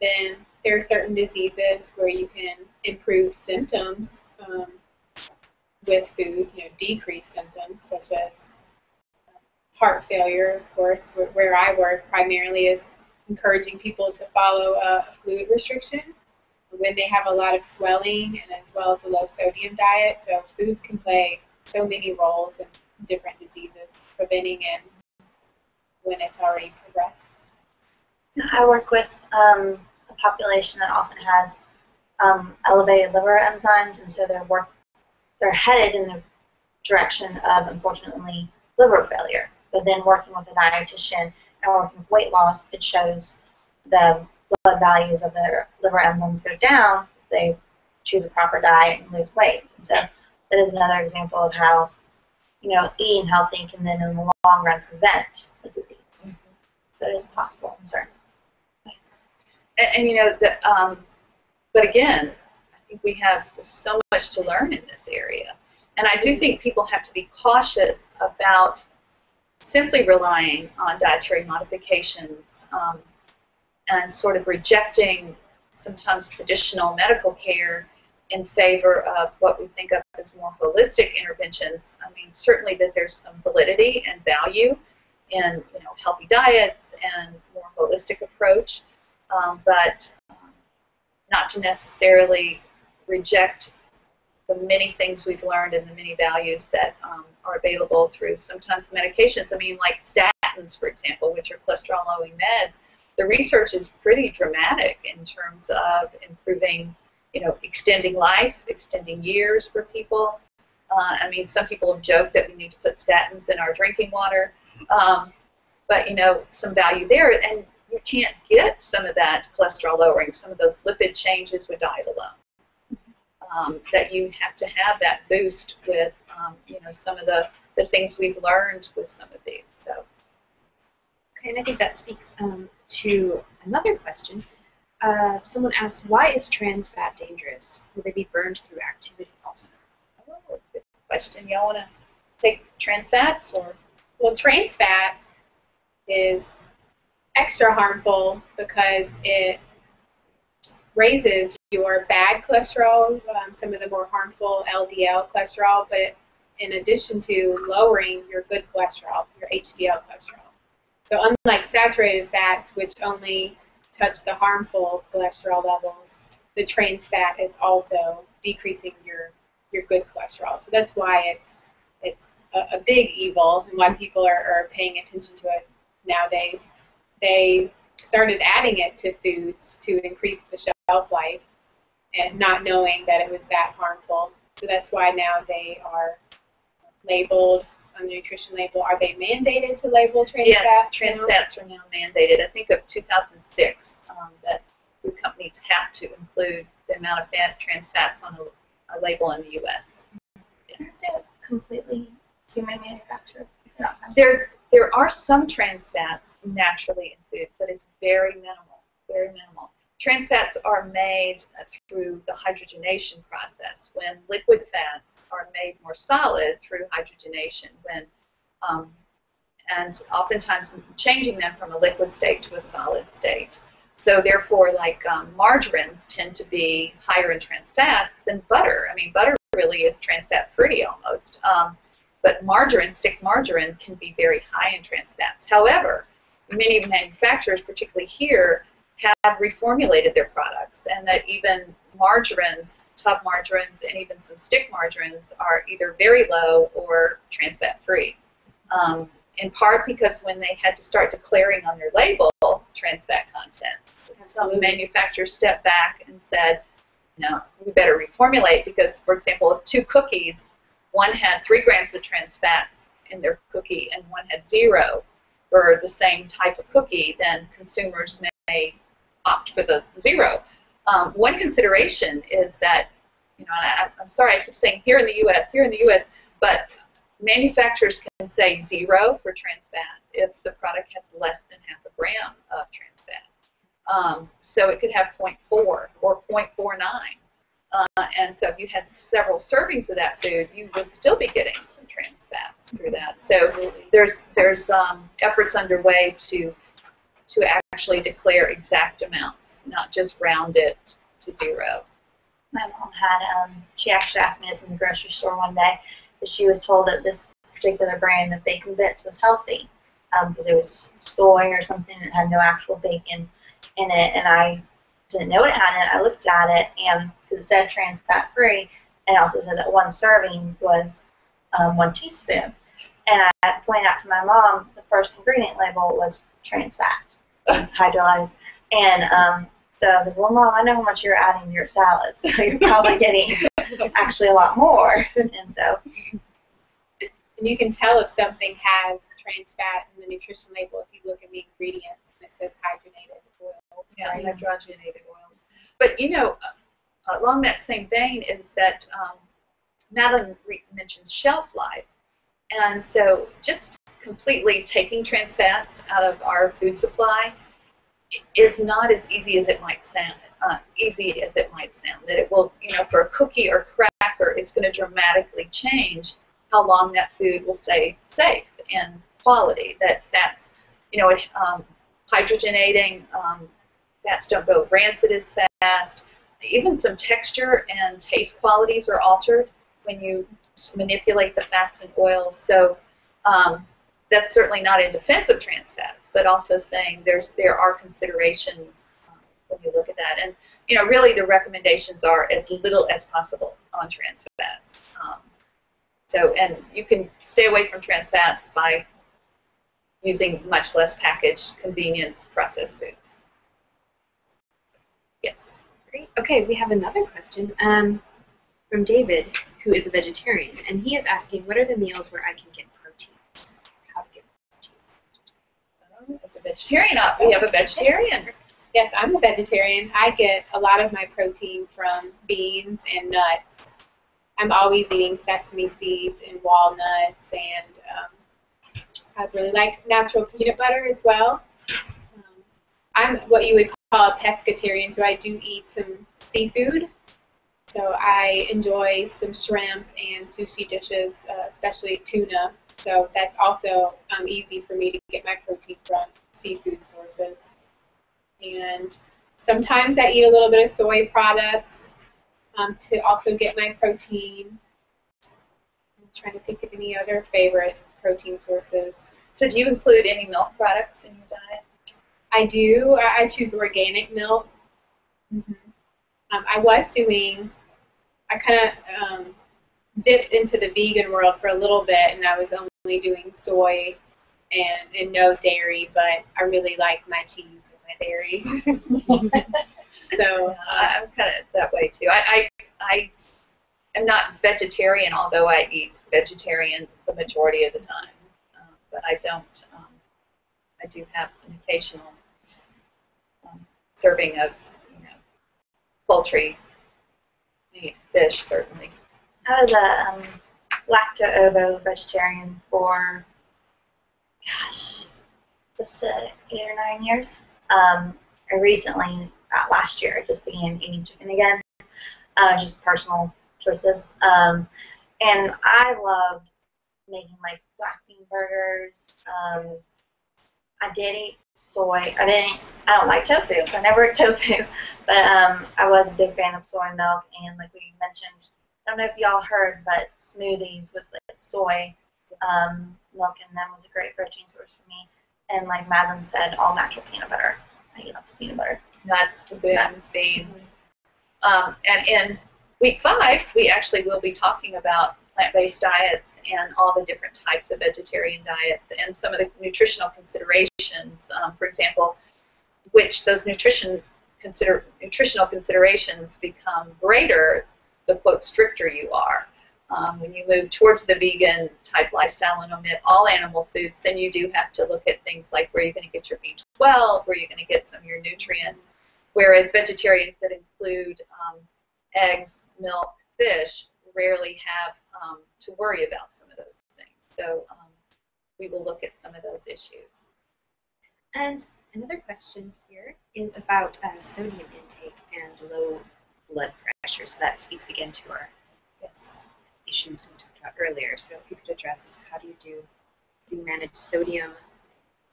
Then there are certain diseases where you can improve symptoms um, with food, you know, decrease symptoms, such as um, heart failure, of course, where, I work primarily is encouraging people to follow a, fluid restriction when they have a lot of swelling and as well as a low sodium diet. So foods can play so many roles in different diseases, preventing it when it's already progressed. I work with um, a population that often has um, elevated liver enzymes, and so they're work they're headed in the direction of unfortunately liver failure. But then working with a dietitian and working with weight loss, it shows the blood values of their liver enzymes go down if they choose a proper diet and lose weight. And so that is another example of how you know eating healthy can then in the long run prevent the disease. So it is possible in certain ways. And, and you know, the, um, but again, think we have so much to learn in this area. And I do think people have to be cautious about simply relying on dietary modifications um, and sort of rejecting sometimes traditional medical care in favor of what we think of as more holistic interventions. I mean, certainly that there's some validity and value in you know healthy diets and more holistic approach, um, but not to necessarily reject the many things we've learned and the many values that um, are available through sometimes medications. I mean, like statins, for example, which are cholesterol-lowering meds. The research is pretty dramatic in terms of improving, you know, extending life, extending years for people. Uh, I mean, some people have joked that we need to put statins in our drinking water, um, but you know, some value there, and you can't get some of that cholesterol lowering, some of those lipid changes with diet alone um, that you have to have that boost with, um, you know, some of the, the things we've learned with some of these. So, Okay, and I think that speaks um, to another question. Uh, someone asked, why is trans fat dangerous? Will they be burned through activity also? oh, good question. Y'all want to take trans fats or? Well, trans fat is extra harmful because it raises your bad cholesterol, um, some of the more harmful LDL cholesterol, but in addition to lowering your good cholesterol, your HDL cholesterol. So unlike saturated fats, which only touch the harmful cholesterol levels, the trans fat is also decreasing your your good cholesterol. So that's why it's it's a, a big evil and why people are, are paying attention to it nowadays. They started adding it to foods to increase the shelf life and not knowing that it was that harmful. So that's why now they are labeled on the nutrition label. Are they mandated to label trans yes, fats? trans fats are now mandated. I think of 2006 um, that food companies have to include the amount of fat, trans fats on a, a label in the U.S. Aren't they completely human manufactured? They're There, there are some trans fats naturally in foods, but it's very minimal, very minimal. Trans fats are made through the hydrogenation process. When liquid fats are made more solid through hydrogenation, when um, and oftentimes changing them from a liquid state to a solid state. So therefore, like um, margarines tend to be higher in trans fats than butter. I mean, butter really is trans fat free almost. Um, but margarine, stick margarine, can be very high in trans fats. However, many manufacturers, particularly here, have reformulated their products, and that even margarines, tub margarines, and even some stick margarines are either very low or trans fat free. Um, in part because when they had to start declaring on their label trans fat content, some manufacturers stepped back and said, no, we better reformulate because, for example, if two cookies, one had three grams of trans fats in their cookie and one had zero for the same type of cookie, then consumers may opt for the zero. Um, one consideration is that, you know, and I, I'm sorry, I keep saying here in the U.S., here in the U.S., but manufacturers can say zero for trans fat if the product has less than half a gram of trans fat. Um, so it could have 0.4 or 0.49. Uh, and so if you had several servings of that food, you would still be getting some trans fats through that. So there's there's um, efforts underway to to actually declare exact amounts, not just round it to zero. my mom had um she actually asked me this in the grocery store one day that she was told that this particular brand of bacon bits was healthy because it was soy or something that had no actual bacon in it and I didn't know it had it. I looked at it and because it said trans fat free and it also said that one serving was um, one teaspoon. And I pointed out to my mom the first ingredient label was trans fat hydrolyzed and um, so I was like, well, Mom, I know how much you're adding to your salads, so you're probably getting actually a lot more. And so, And you can tell if something has trans fat in the nutrition label if you look at the ingredients and it says hydrogenated oils. Yeah, right? hydrogenated oils. But you know, uh, along that same vein is that um, Madeline mentions shelf life, and so just completely taking trans fats out of our food supply is not as easy as it might sound. Uh, easy as it might sound, that it will, you know, for a cookie or cracker, it's going to dramatically change how long that food will stay safe and quality. That fats, you know, um, hydrogenating. Um, fats don't go rancid as fast. Even some texture and taste qualities are altered when you manipulate the fats and oils. So um, that's certainly not in defense of trans fats, but also saying there's there are considerations um, when you look at that. And you know, really the recommendations are as little as possible on trans fats. Um, so, and you can stay away from trans fats by using much less packaged convenience processed foods. Yes. Great. Okay, we have another question um, from David, who is a vegetarian, and he is asking, what are the meals where I can get protein? How to get protein? As a vegetarian, uh, we have a vegetarian. Yes, I'm a vegetarian. I get a lot of my protein from beans and nuts. I'm always eating sesame seeds and walnuts, and um, I really like natural peanut butter as well. Um, I'm what you would call a pescatarian, so I do eat some seafood. So I enjoy some shrimp and sushi dishes, uh, especially tuna. So that's also um, easy for me to get my protein from. seafood sources. And sometimes I eat a little bit of soy products um, to also get my protein. I'm trying to think of any other favorite protein sources. So do you include any milk products in your diet? I do. I I choose organic milk. Mm-hmm. Um, I was doing, I kind of um, dipped into the vegan world for a little bit, and I was only doing soy and, and no dairy, but I really like my cheese and my dairy. so, uh, I- I'm kind of that way too. I, I, I am not vegetarian, although I eat vegetarian the majority of the time. Um, but I don't. Um, I do have an occasional um, serving of, you know, poultry, meat, fish, certainly. I was a um, lacto-ovo vegetarian for, gosh, just eight or nine years. Um, I recently, uh, last year, I just began eating chicken again, uh, just personal choices. Um, and I loved making like black bean burgers. Um, I did eat soy. I didn't. I don't like tofu, so I never ate tofu. But um, I was a big fan of soy milk, and like we mentioned, I don't know if y'all heard, but smoothies with like soy um, milk in them was a great protein source for me. And like Madeline said, all natural peanut butter. I eat lots of peanut butter. Nuts, beans. Um, and in week five, we actually will be talking about plant-based diets and all the different types of vegetarian diets and some of the nutritional considerations. Um, for example, which those nutrition consider nutritional considerations become greater the quote stricter you are. Um, when you move towards the vegan type lifestyle and omit all animal foods, then you do have to look at things like where you're going to get your B12, where you're going to get some of your nutrients. Whereas vegetarians that include um, eggs, milk, fish rarely have um, to worry about some of those things. So um, we will look at some of those issues. And another question here is about uh, sodium intake and low blood pressure. So that speaks again to our Yes. issues we talked about earlier. So if you could address how do you do, do you manage sodium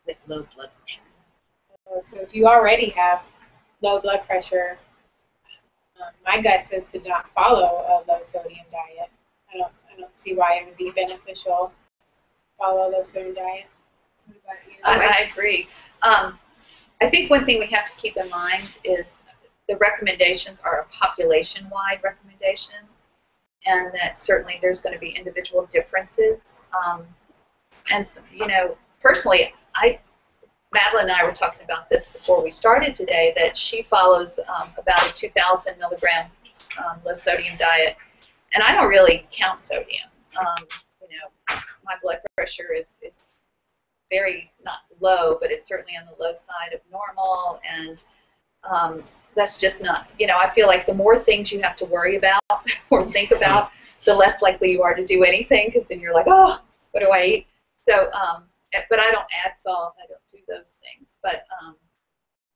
with low blood pressure? Uh, So if you already have low blood pressure, um, my gut says to not follow a low sodium diet. I don't, I don't see why it would be beneficial to follow a low sodium diet. What about you? I, I agree. Um, I think one thing we have to keep in mind is the recommendations are a population-wide recommendation, and that certainly there's going to be individual differences. Um, and you know, personally, I Madeline and I were talking about this before we started today. That she follows um, about a 2,000 milligram um, low sodium diet, and I don't really count sodium. Um, you know, my blood pressure is is very not low, but it's certainly on the low side of normal, and um, that's just not. You know, I feel like the more things you have to worry about or think about, the less likely you are to do anything, because then you're like, oh, what do I eat? So, um, eh, but I don't add salt. I don't do those things. But um,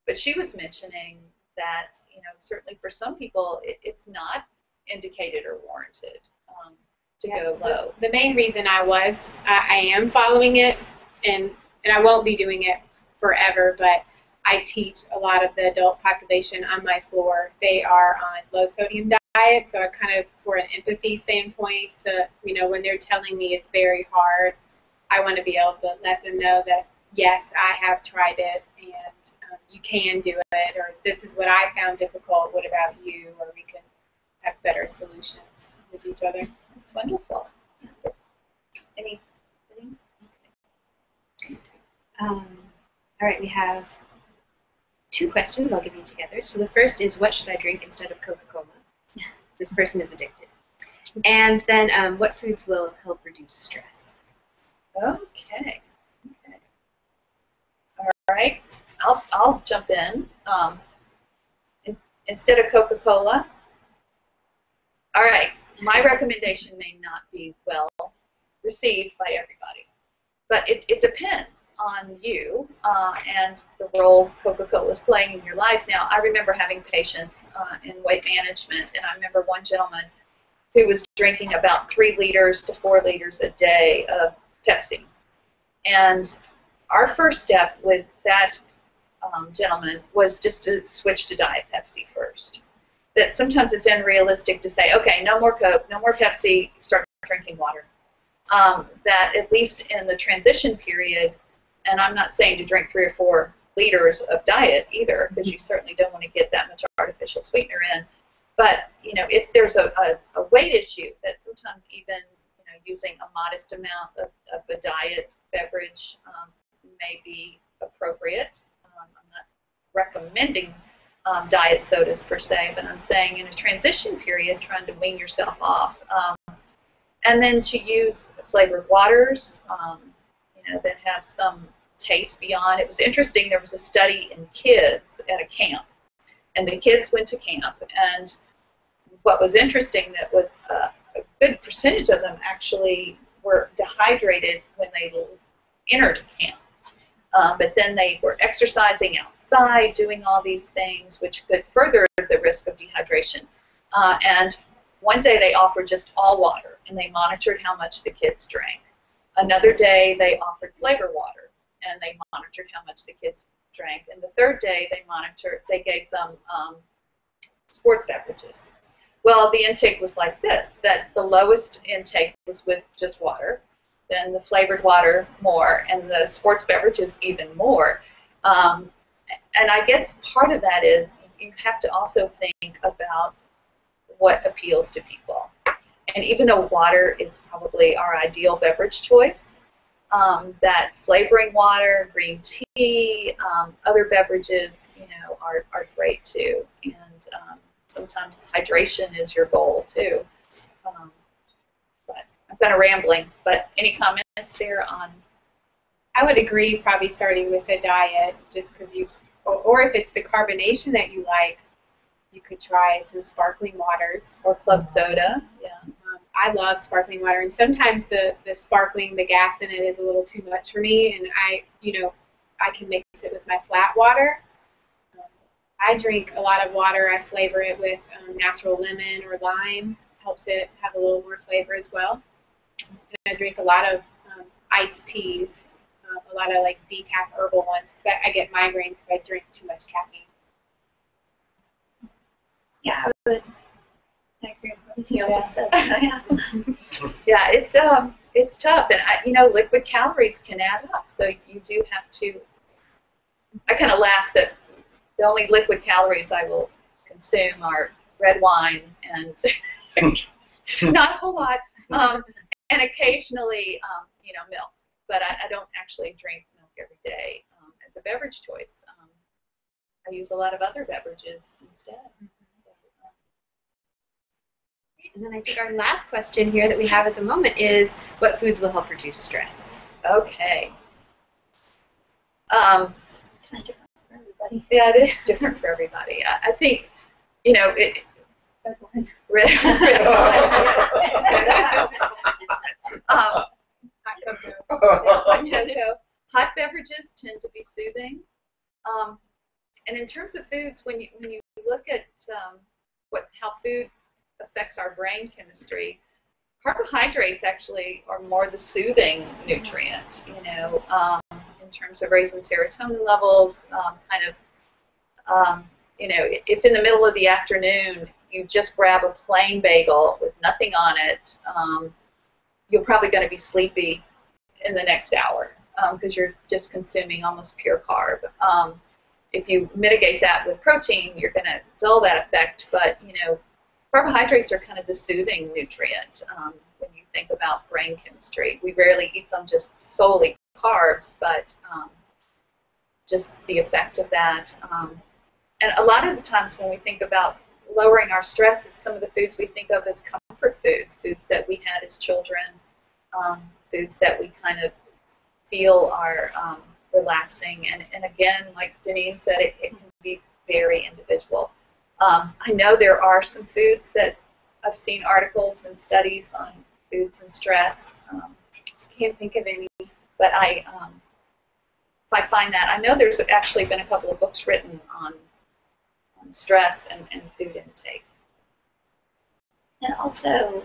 but she was mentioning that you know certainly for some people it, it's not indicated or warranted um, to Yeah, go low. The main reason I was, I, I am following it, and and I won't be doing it forever, but I teach a lot of the adult population on my floor. They are on low sodium diet, so I kind of, for an empathy standpoint, to you know, when they're telling me it's very hard, I want to be able to let them know that yes, I have tried it, and um, you can do it, or this is what I found difficult. What about you? Or we can have better solutions with each other. It's wonderful. Any, any Um, all right, we have two questions. I'll give you together. So the first is, what should I drink instead of Coca-Cola? This person is addicted. And then, um, what foods will help reduce stress? Okay. Okay. All right. I'll, I'll jump in. Um, in- instead of Coca-Cola. All right. My recommendation may not be well received by everybody, but it, it depends on you uh, and the role Coca-Cola is playing in your life. Now, I remember having patients uh, in weight management, and I remember one gentleman who was drinking about three liters to four liters a day of Pepsi. And our first step with that um, gentleman was just to switch to Diet Pepsi first. That sometimes it's unrealistic to say, okay, no more Coke, no more Pepsi, start drinking water. Um, that at least in the transition period, and I'm not saying to drink three or four liters of diet either, because you certainly don't want to get that much artificial sweetener in. But you know, if there's a, a, a weight issue, that sometimes even you know using a modest amount of, of a diet beverage um, may be appropriate. Um, I'm not recommending um, diet sodas per se, but I'm saying in a transition period, trying to wean yourself off. Um, and then to use flavored waters, um, know, that have some taste beyond. It was interesting. There was a study in kids at a camp, and the kids went to camp. And what was interesting that was uh, a good percentage of them actually were dehydrated when they entered camp. Um, but then they were exercising outside, doing all these things, which could further the risk of dehydration. Uh, and one day they offered just all water, and they monitored how much the kids drank. Another day they offered flavor water, and they monitored how much the kids drank. And the third day they monitored, they gave them um, sports beverages. Well, the intake was like this: that the lowest intake was with just water, then the flavored water more, and the sports beverages even more. Um, and I guess part of that is you have to also think about what appeals to people. And even though water is probably our ideal beverage choice, um, that flavoring water, green tea, um, other beverages, you know, are, are great too. And um, sometimes hydration is your goal too. Um, but I'm kind of rambling. But any comments there on? I would agree, probably starting with a diet, just because you, or, or if it's the carbonation that you like, you could try some sparkling waters or club soda. Yeah. I love sparkling water, and sometimes the the sparkling, the gas in it is a little too much for me, and I, you know, I can mix it with my flat water. Um, I drink a lot of water. I flavor it with um, natural lemon or lime. Helps it have a little more flavor as well. And I drink a lot of um, iced teas, uh, a lot of like decaf herbal ones because I, I get migraines if I drink too much caffeine. Yeah, I would. I agree with you just said. Yeah. Yeah, it's um, it's tough, and I, you know, liquid calories can add up. So you do have to. I kind of laugh that the only liquid calories I will consume are red wine and not a whole lot, um, and occasionally, um, you know, milk. But I, I don't actually drink milk every day um, as a beverage choice. Um, I use a lot of other beverages instead. And then I think our last question here that we have at the moment is what foods will help reduce stress? Okay. Um, kind of different for everybody. yeah, it is different for everybody. I, I think, you know, it. Red wine. Red, red wine. um, Hot cocoa. hot cocoa. Hot beverages tend to be soothing. Um, and in terms of foods, when you when you look at um, what how food affects our brain chemistry, carbohydrates actually are more the soothing nutrient. You know, um, in terms of raising serotonin levels, um, kind of. Um, you know, if in the middle of the afternoon you just grab a plain bagel with nothing on it, um, you're probably going to be sleepy in the next hour because you're just consuming almost pure carb. Um, if you mitigate that with protein, you're going to dull that effect. But you know, carbohydrates are kind of the soothing nutrient um, when you think about brain chemistry. We rarely eat them just solely carbs, but um, just the effect of that. Um, and a lot of the times when we think about lowering our stress, it's some of the foods we think of as comfort foods, foods that we had as children, um, foods that we kind of feel are um, relaxing. And, and again, like Denise said, it, it can be very individual. Um, I know there are some foods that I've seen articles and studies on foods and stress, um, Can't think of any. but I, um, if I find that, I know there's actually been a couple of books written on, on stress and, and food intake. And also,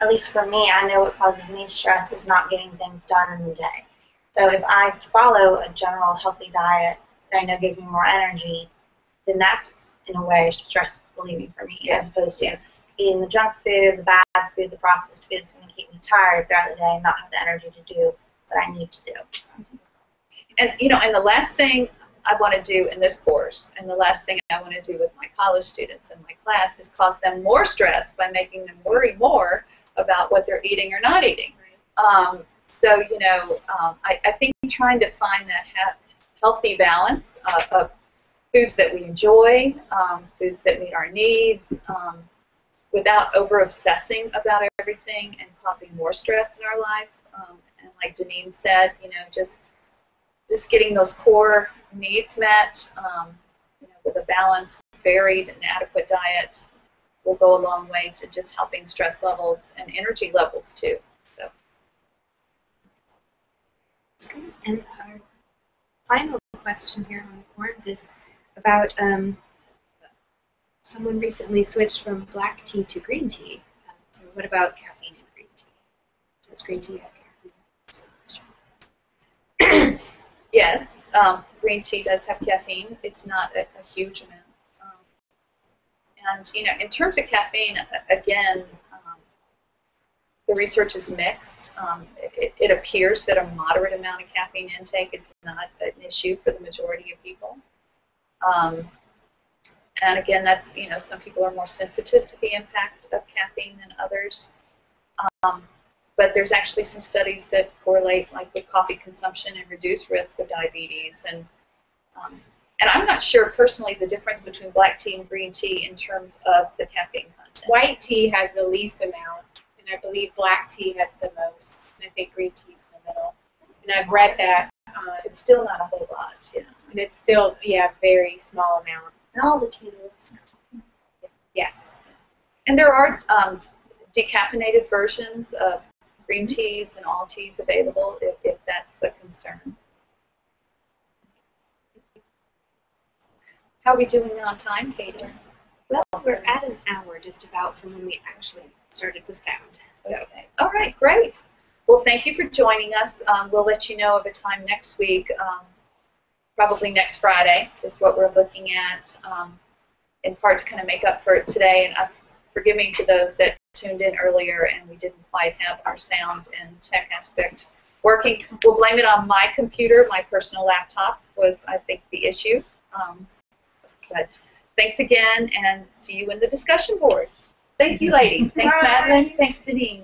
at least for me, I know what causes me stress is not getting things done in the day. So if I follow a general healthy diet that I know gives me more energy, then that's in a way stress relieving for me Yes. as opposed to Yes. eating the junk food, the bad food, the processed food that's going to keep me tired throughout the day and not have the energy to do what I need to do. And you know, and the last thing I want to do in this course, and the last thing I want to do with my college students in my class is cause them more stress by making them worry more about what they're eating or not eating. Um, so you know, um, I, I think trying to find that ha- healthy balance uh, of foods that we enjoy, um, foods that meet our needs, um, without over obsessing about everything and causing more stress in our life. Um, and like Deneen said, you know, just just getting those core needs met, um, you know, with a balanced, varied, and adequate diet will go a long way to just helping stress levels and energy levels too. So, And our final question here on the forums is about um, someone recently switched from black tea to green tea. Um, so what about caffeine in green tea? Does green tea have caffeine? Yes, um, green tea does have caffeine. It's not a, a huge amount. Um, and, you know, in terms of caffeine, again, um, the research is mixed. Um, it, it appears that a moderate amount of caffeine intake is not an issue for the majority of people. Um, and again, that's, you know, some people are more sensitive to the impact of caffeine than others. Um, but there's actually some studies that correlate like with coffee consumption and reduced risk of diabetes and um, and I'm not sure personally the difference between black tea and green tea in terms of the caffeine content. White tea has the least amount, and I believe black tea has the most. And I think green tea's in the middle. And I've read that, uh, It's still not a whole lot, yes. and it's still, yeah, very small amount. And all the teas are. Yes. And there are um, decaffeinated versions of green teas and all teas available if, if that's a concern. How are we doing on time, Katie? Well, we're at an hour just about from when we actually started with sound. So Okay. All right, great. Well, thank you for joining us. Um, we'll let you know of a time next week. Um, probably next Friday is what we're looking at, um, in part to kind of make up for it today. And uh, forgive me to those that tuned in earlier and we didn't quite have our sound and tech aspect working. We'll blame it on my computer. My personal laptop was, I think, the issue. Um, but thanks again and see you in the discussion board. Thank you, ladies. Thanks, Bye. Madeline. Thanks, Deneen.